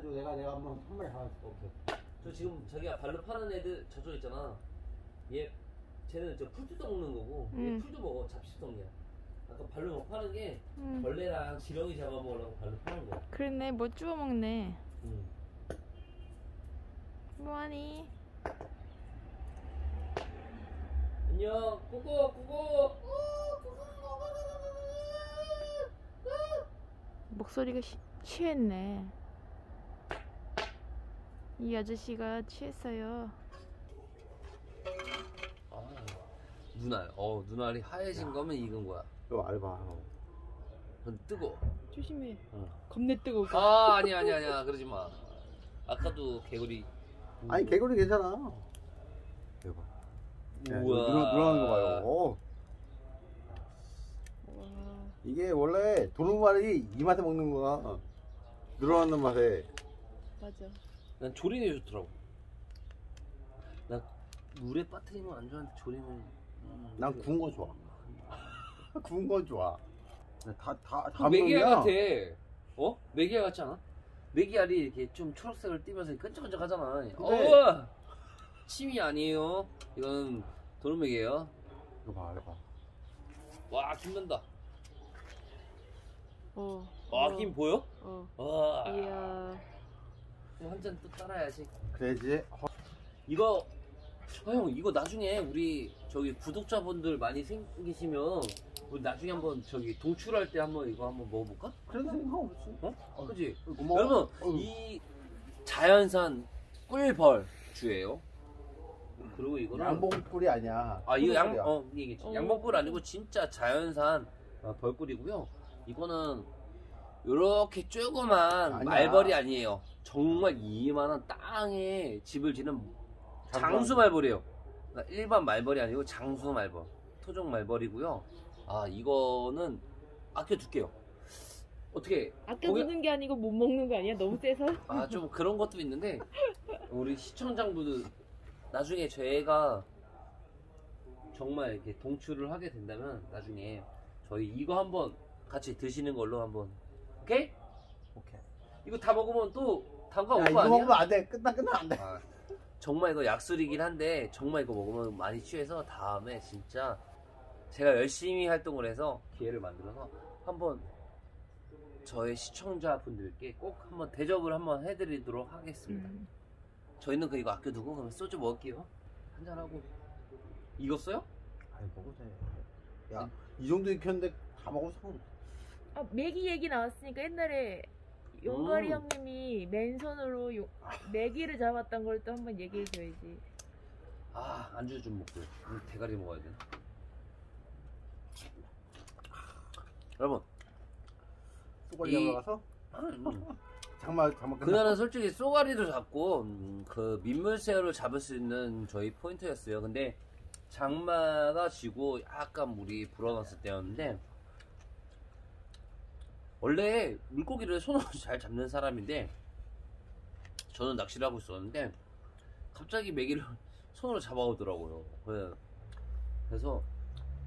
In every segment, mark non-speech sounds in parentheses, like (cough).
해줘. 내가 내가 한번 한 마리 잡아줄게. 오케이. 저 지금 자기가 발로 파는 애들 저쪽 있잖아. 얘 쟤는 저풀 뜯어 먹는 거고 얘 음. 풀도 먹어 잡식성이야. 아까 발로 막 파는 게 음. 벌레랑 지렁이 잡아먹으려고 발로 파는 거야. 그랬네. 뭐 주워 먹네. 음. 뭐하니? 안녕 꾸꾸 꾸꾸. 목소리가 시, 취했네. 이 아저씨가 취했어요. 아, 눈알. 어 눈알이 하얘진 거면 익은 거야. 이거 알바. 형. 넌 뜨거. 조심해. 어. 겁내 뜨거워. 아 아니야 아니야 아니야 그러지 마. 아까도 개구리. 아니 개구리 괜찮아. 이거 봐. 우와. 늘어 늘어나는 거 봐요. 어. 와. 이게 원래 도루말이 이 맛에 먹는 거야. 늘어나는 맛에. 맞아. 난 조림이 좋더라고. 나 물에 빠뜨리면 안 좋아하는데 조림은. 음, 난 구운 거 좋아. (laughs) 구운 거 좋아. 다다다 그 메기알 같아. 어? 메기알 같지 않아? 메기알이 이렇게 좀 초록색을 띠면서 끈적끈적하잖아. 어. 침이 아니에요. 이건 도루묵이에요. 이거 봐, 이거 봐. 와, 김난다. 어. 와, 어. 김 보여? 어. 와. 이야. 한 잔 또 따라야지. 그래야지. 어, 이거 아, 형 이거 나중에 우리 저기 구독자분들 많이 생기시면 우리 나중에 한번 저기 동출할 때 한번 이거 한번 먹어볼까? 그래도 상관없지. 어? 그지? 고마워. 여러분 어휴. 이 자연산 꿀벌 주예요. 그리고 이거는 양봉꿀이 아니야. 아 이거 양. 어 얘기했지. 어. 양봉꿀 아니고 진짜 자연산 어, 벌꿀이고요. 이거는 요렇게 조그만 아니야. 말벌이 아니에요. 정말 이만한 땅에 집을 지는 장수 말벌이에요. 그러니까 일반 말벌이 아니고 장수 말벌, 토종 말벌이고요. 아 이거는 아껴둘게요. 어떻게 아껴두는 게 아니고 못 먹는 거 아니야? 너무 세서? 아 좀 그런 것도 있는데 우리 시청자분들 나중에 저희가 정말 이렇게 동출을 하게 된다면 나중에 저희 이거 한번 같이 드시는 걸로 한번 오케이? 오케이. 이거 다 먹으면 또 단가 야, 올거 이거 아니야? 먹으면 안 돼. 끝나 끝나 안 돼. 아, 정말 이거 약술이긴 한데 정말 이거 먹으면 많이 취해서 다음에 진짜 제가 열심히 활동을 해서 기회를 만들어서 한번 저의 시청자분들께 꼭 한번 대접을 한번 해드리도록 하겠습니다. 음. 저희는 그 이거 아껴두고 그러면 소주 먹을게요. 한잔하고 익었어요? 아니 먹어도 돼. 야, 이 정도 익혔는데 다 먹어도 상관없어. 아, 메기 얘기 나왔으니까 옛날에 용가리 음. 형님이 맨손으로 용, 메기를 잡았던 걸 또 한번 얘기해 줘야지. 아 안주 좀 먹고 오늘 대가리 먹어야 돼. 여러분 쏘가리 이- 잡으러 가서 음, 장마 장마. 그날은 솔직히 쏘가리도 잡고 음, 그 민물새우를 잡을 수 있는 저희 포인트였어요. 근데 장마가 지고 약간 물이 불어났을 때였는데 원래 물고기를 손으로 (laughs) 잘 잡는 사람인데 저는 낚시를 하고 있었는데 갑자기 메기를 (laughs) 손으로 잡아오더라고요. 그래- 그래서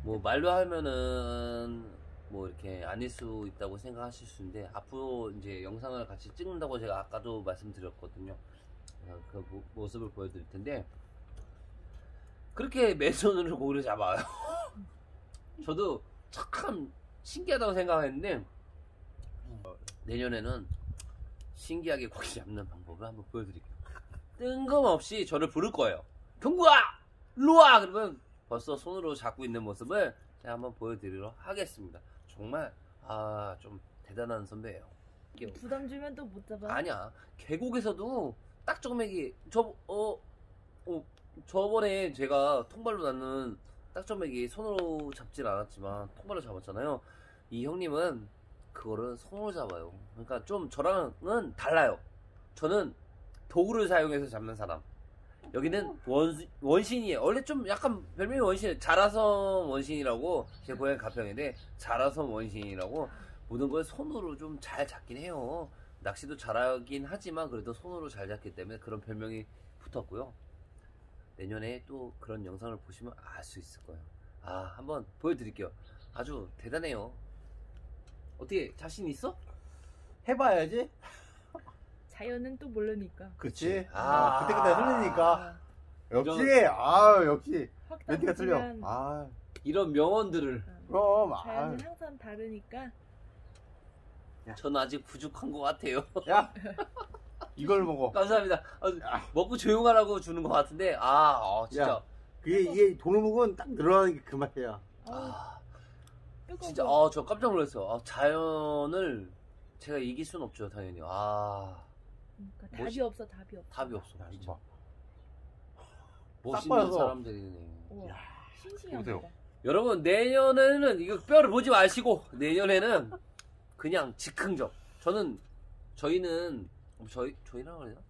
뭐 말로 하면은 뭐 이렇게 아닐 수 있다고 생각하실 수 있는데 앞으로 이제 영상을 같이 찍는다고 제가 아까도 말씀드렸거든요. 어, 그 모- 모습을 보여드릴 텐데 그렇게 (laughs) 맨손으로 고기를 잡아요. 저도 참 신기하다고 생각했는데 내년에는 신기하게 고기 잡는 방법을 한번 보여드릴게요. 뜬금없이 저를 부를 거예요. 경구야! 일로와! 그러면 벌써 손으로 잡고 있는 모습을 제가 한번 보여드리도록 하겠습니다. 정말 아 좀 대단한 선배예요. 부담 주면 또 못 잡아. 아니야 계곡에서도 딱정맥이 저 어, 어 저번에 제가 통발로 낳는 딱정맥이 손으로 잡질 않았지만 통발로 잡았잖아요. 이 형님은 그거를 손으로 잡아요. 그러니까 좀 저랑은 달라요. 저는 도구를 사용해서 잡는 사람. 여기는 원, 원신이에요. 원래 좀 약간 별명이 원신이에요. 자라섬 원신이라고 제 고향 가평인데 자라섬 원신이라고 모든 걸 손으로 좀 잘 잡긴 해요. 낚시도 잘하긴 하지만 그래도 손으로 잘 잡기 때문에 그런 별명이 붙었고요. 내년에 또 그런 영상을 보시면 알 수 있을 거예요. 아, 한번 보여드릴게요. 아주 대단해요. 어떻게 자신 있어? 해봐야지. 자연은 또 모르니까. 그렇지. 아. 아, 그때 그때 흘리니까. 아, 역시, 아 역시 확 멘트가 틀려. 아, 이런 명언들을 그럼, 아, 자연은 항상 다르니까. 전 아직 부족한 것 같아요. 야, (laughs) 이걸 먹어. 감사합니다. 아, 먹고 조용하라고 주는 것 같은데 아 어, 진짜 야. 그게 이게 도루묵은 딱 늘어나는 게 그 맛이야. 아우, 아. 진짜 아, 저 깜짝 놀랐어요. 아, 자연을 제가 이길 순 없죠 당연히. 아 그러니까 멋있- 답이 없어, 답이 없어. 답이 없어. 야, 진짜. 봐. 멋있는. 사람들이네. 우와, 보세요. 여러분 내년에는 이거 뼈를 보지 마시고 내년에는 그냥 즉흥적. 저는 저희는 저희 저희라고 그래야 되나?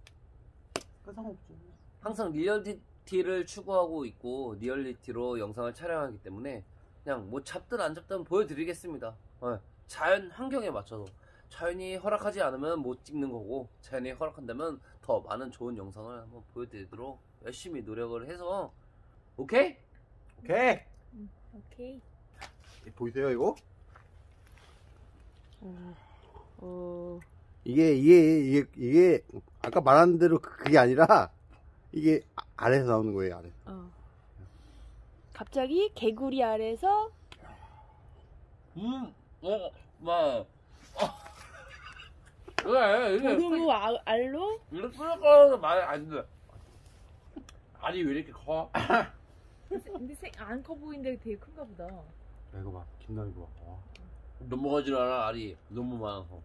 끝상 없지. 항상 리얼리티를 추구하고 있고 리얼리티로 영상을 촬영하기 때문에 그냥 뭐 잡든 안 잡든 보여드리겠습니다. 어, 자연 환경에 맞춰서 자연이 허락하지 않으면 못 찍는 거고 자연이 허락한다면 더 많은 좋은 영상을 한번 보여드리도록 열심히 노력을 해서 오케이? 오케이. 오케이. 보이세요, 이거? 어, 이게, 이게, 이게, 이게, 아까 말한 대로 그- 그게 아니라, 이게 아- 아래에서 나오는 거예요, 아래. 어. 갑자기 개구리 아래서 음, 어, 막, 어. 왜, 이게, 도루묵 아- 알로 이렇게 끓여서 말이 안 돼. 알이 왜 이렇게 커? 근데 안 커 보이는데 되게 큰가 보다. 야, 이거 봐. 김나는 거 봐. 와. 넘어가질 않아, 알이. 너무 많아서.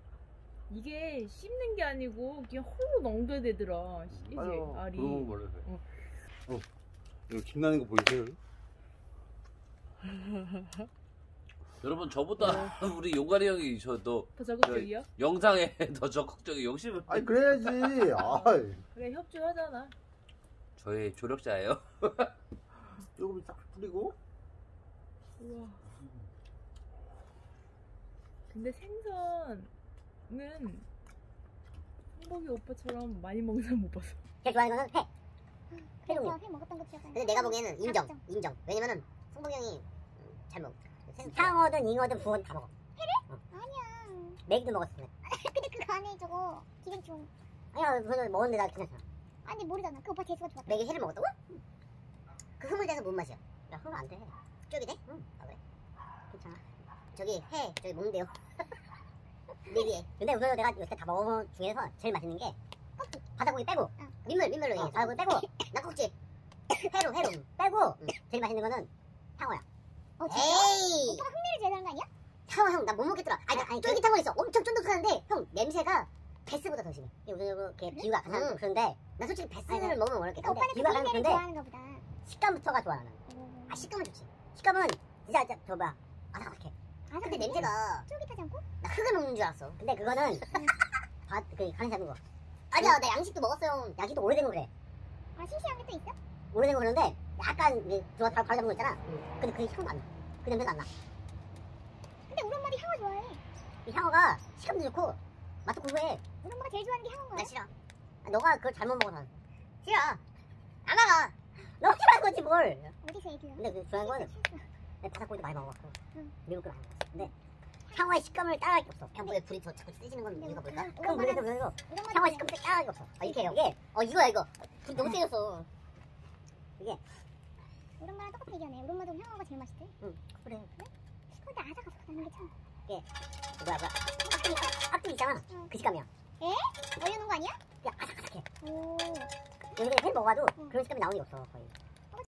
이게 씹는 게 아니고 그냥 홀로 넘겨야 되더라. 이제. 알이. 도루묵 몰라서. 어. 어. 이거 김나는 거 보이세요? (laughs) 여러분, 저보다 (laughs) 우리 용가리 형이 저도 더? 영상에 (laughs) 더 적극적인 욕심을. 아니, 그래야지. 아이. 그래 협조하잖아. 저의 조력자예요. 조금 싹 뿌리고. 우와. 근데 생선은 성복이 오빠처럼 많이 먹는 사람 못 봤어. 제일 좋아하는 거는 회. 그래, 회종류. 회 먹었던 거 기억나. 근데 내가 보기에는 인정. 인정. 왜냐면은 성복이 형이 음, 잘 먹어. 상어든 잉어든 붕어든 다 먹어. 아니야. 메기도 먹었어. 근데. (laughs) 근데 그 안에 저거 기생충. 아니야, 그거는 먹었는데 나 괜찮아. 아니 모르잖아. 그 오빠 재수가 좋았다. 메기 회를 먹었다고? 그 흐물돼서 뭔 맛이야? 야, 흐물 안 돼. 쪽이 돼? 응. 아, 그래. 괜찮아. 저기 회, 저기 먹는데요. 메기에. (laughs) 근데 우선 내가 여태 다 먹은 중에서 제일 맛있는 게 바다고기 빼고 응. 민물, 민물로 얘기해. 바다고기 빼고 낙국지 회로, 회로 빼고 응. 제일 맛있는 거는 상어야. 어, 진짜? 에이! 오빠가 흥미를 제일 하는 거 아니야? 상어 형, 나 못 먹겠더라. 아니, 아니, 쫄깃한 거 있어. 엄청 쫀득하는데, 형, 냄새가 베스보다 더 심해. 이거, 이렇게 비유가 가상 그런데, 나 솔직히 베스를 먹으면 모르겠다. 근데 오빠는 그 비유가 흥미를 그런데. 식감부터가 좋아, 나는. 오. 아, 식감은 좋지. 식감은, 진짜, 진짜, 저 뭐야, 아삭아삭해. 아, 근데 냄새가, 쫄깃하지 않고? 나 흙을 먹는 줄 알았어. 근데 그거는, (laughs) 밭, 그, 간에 잡은 거. 아니야, 나 양식도 먹었어요. 양식도 오래된 거 그래. 아, 싱싱한 게 또 있어? 오래된 거 그러는데, 약간, 누가 바로, 잡은 거 있잖아. 근데 그 향도 안 나. 그 냄새도 안 나. 근데 우리 엄마도 향어 좋아해. 이 향어가 식감도 좋고, 맛도 고소해. 우리 엄마가 제일 좋아하는 게 향어인 거야. 나 싫어. 아, 너가 그걸 잘못 먹어서. 싫어. 안 먹어. 너 싫어하는 거지 뭘. 어디서 얘기해? 근데 그 좋아하는 건 실수. 내 바삭고기도 많이 먹어갖고 응. 미국 거 많이 먹었어. 근데 향어의 식감을 따라갈 게 없어. 왜 불이 더 자꾸 세지는 건 이유가 뭘까? 응, 그럼 그래서 그래서 그래. 식감을 따라갈 게 없어. 아 이렇게 해요. 이게 어 이거야 이거. 불 너무 세졌어. 이게 엄마랑 똑같이 얘기하네. 우리 엄마도 향어가 제일 맛있대. 그래. 근데 아삭아삭하는 게 참. 뭐야 뭐야. 깍두기 깍두기 있잖아. 응. 그 식감이야. 얼려놓은 거 아니야? 그냥 아삭아삭해. 오. 여기 회 먹어도 응. 그런 식감이 나오는 게 없어 거의.